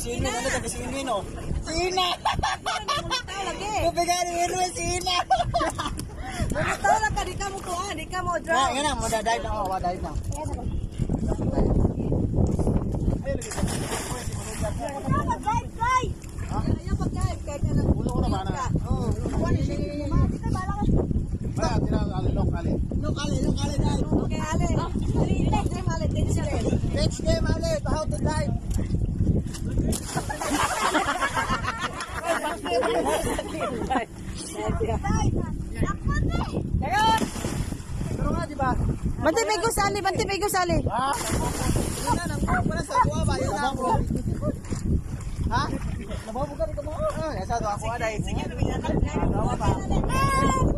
si Inwin, ano ka si Inwin, oh. Si Ina! Tahu lagi. Kupigan ni Inwin, si Ina! Tahu lah kan di kamu tu ah, di kamu Nga, draw. nga na, madadive na, oh, madadive na. Kamu guys, guys. Ayo pakai kayak kana. Ulo ko na ba na? Oh, kuan ni sini ni mah. Kita balang. Wala, tinang alilok, ali. Look, ali, look, ali, dive. Next game, ali, how to ba? Banti may gusali, banti may gusali. Ah, yun na, nang pala sa buwa ba? Yun na ako. Ha? Nabawa ka mo? Ah, nasa ako, aday. Sige, Nabawa ba? Hindi ka na pwede